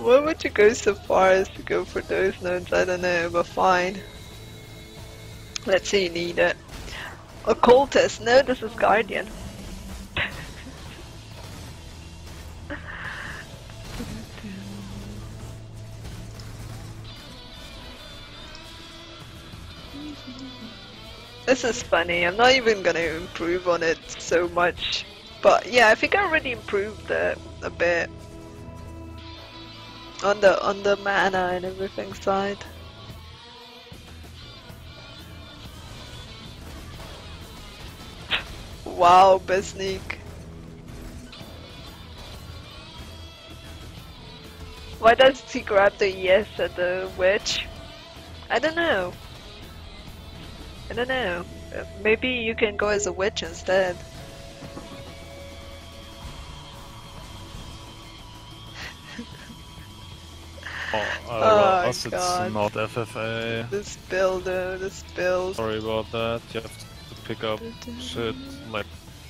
Why would you go so far as to go for those nodes? I don't know, but fine. Let's say you need it. Occultist. No, this is Guardian. This is funny. I'm not even gonna improve on it so much. But yeah, I think I already improved it a bit. On the on the mana and everything side. wow, Besnik. Why does he grab the yes at the witch? I don't know. I don't know. Maybe you can go as a witch instead. Oh, uh, Oh, us it's God. not FFA. This build, uh, this build. Sorry about that. You have to pick up shit like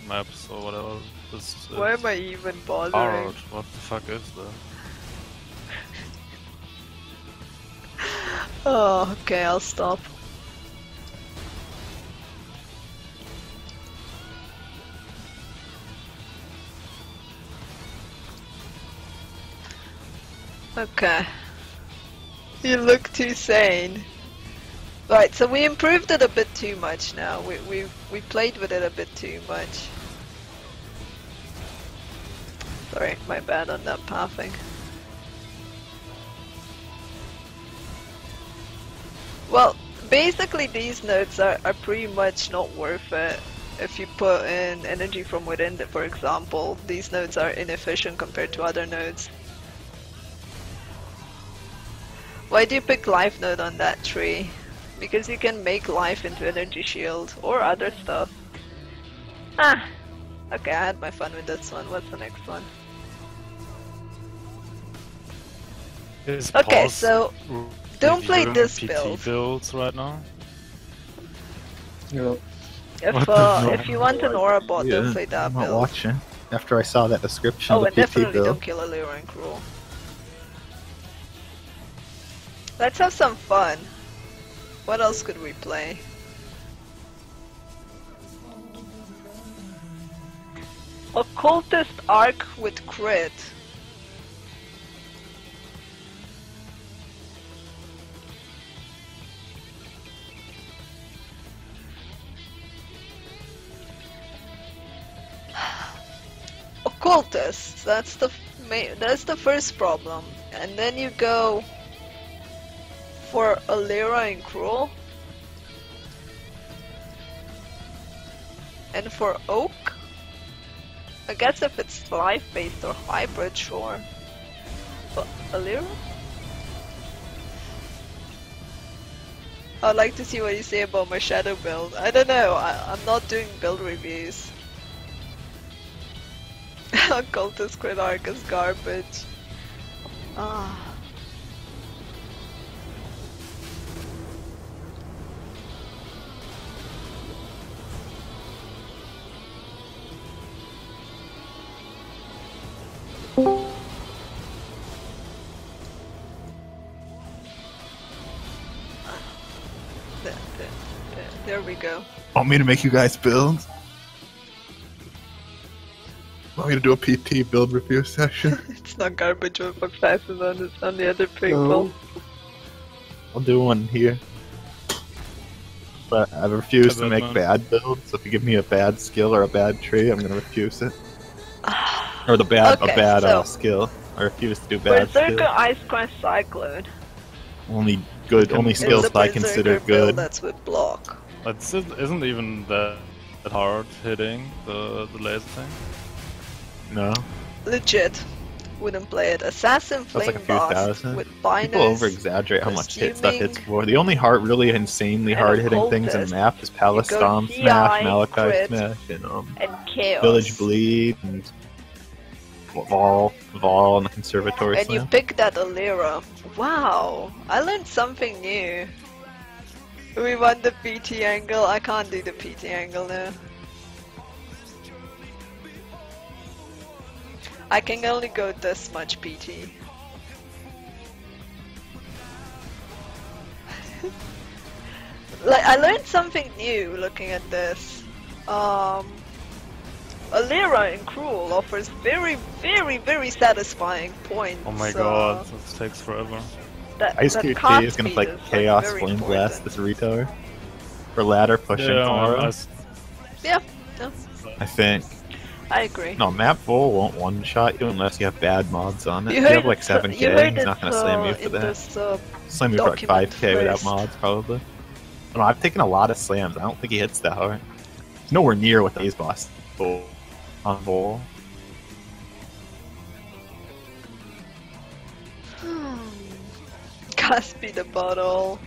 maps or whatever. This Why am I even bothering? hard. What the fuck is that? Oh, okay, I'll stop. Okay. You look too sane. Right, so we improved it a bit too much now. We we we played with it a bit too much. Sorry, my bad on that pathing. Well, basically these nodes are, are pretty much not worth it. If you put in energy from within, for example, these nodes are inefficient compared to other nodes. Why do you pick life node on that tree? Because you can make life into energy shield or other stuff. Ah, okay, I had my fun with this one. What's the next one? Is Okay, pause so don't play this PT build. builds right now. Yeah. If What the uh, fuck? if you want an aura bot, don't Yeah, play that I'm not build. watching. After I saw that description Oh, of and the PT definitely build. don't kill Alira and Let's have some fun. What else could we play? Occultist Arc with crit. Occultist. That's the that's the first problem, and then you go for Alira and Cruel, and for Oak. I guess if it's life-based or hybrid, sure. But Alira? I'd like to see what you say about my shadow build. I don't know. I, I'm not doing build reviews. Cultist Crit Arc is garbage. Ah. There, there we go. Want me to make you guys build? Want me to do a PT build review session? It's not garbage what Fox passes on, it's on the other people. No. I'll do one here. But I refuse to make Batman. bad builds. So if you give me a bad skill or a bad tree, I'm gonna refuse it. Or the bad Okay, a bad uh, skill. I refuse to do bad Berserker skill. Ice Crash Cyclone. Only good, only skills that I consider good. That's with block. It's, it isn't even that, that hard hitting the, the laser thing. No, Legit. Wouldn't play it. Assassin that's like a few Boss thousand. with People Binus. over exaggerate how much hit stuff hits for. The only hard, really insanely hard hitting things in the map is Palace go Storm Smash, Malachai Smash, and um, and Chaos. Village Bleed, and Vol, Vol, and the Conservatory And you Slam. pick that Alira. Wow, I learned something new. We want the PT angle. I can't do the PT angle now. I can only go this much PT. like, I learned something new looking at this. Um, Alira in Cruel offers very, very, very satisfying points. Oh my so god, this takes forever that, Ice that Cube T is gonna speed play is, like, Chaos very Flame Blast important. this retard. For ladder pushing Yeah, Aura. I, I, Yeah, no, think. I agree. No, Map Full won't one shot you unless you have bad mods on it. You You, have like uh, 7k, you heard he's not gonna it's, slam uh, you for that. This, uh, Slam you for like 5k without mods, probably. No, I've taken a lot of slams. I don't think he hits that hard. He's nowhere near what these boss Bull on Bull. Caspi the bottle.